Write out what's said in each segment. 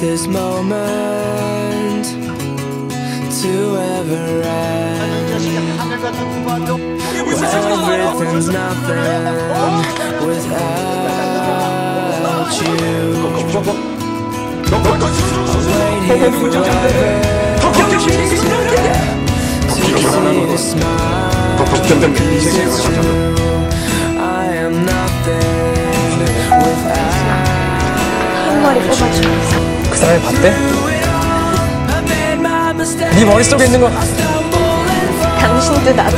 this moment to ever end. Everything's nothing without you. Wait here forever to see the smile. 사람이 봤대? 네 머릿속에 있는 거 당신도 나도.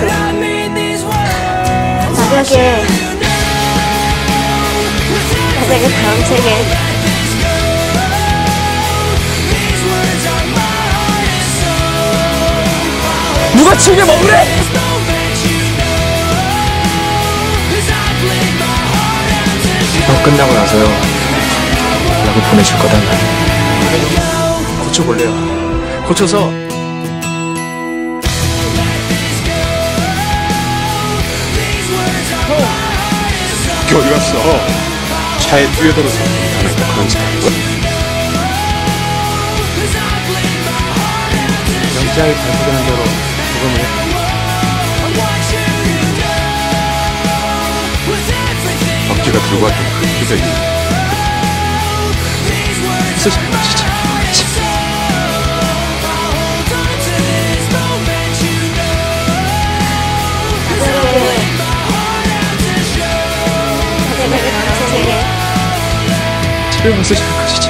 만약에 만약에 다음 생에. 누가 to show. 너 끝나고 나서요 연락을 보내줄 거단 말 고쳐볼래요 고쳐서 그 어디 갔어? 차에 뛰어들어서 나는 또 그런 사람. 영자의 발표되는 대로 녹음을 해 박쥐가 들고 왔던 그마 진짜. 다음 생에 제발 쓰지 마 진짜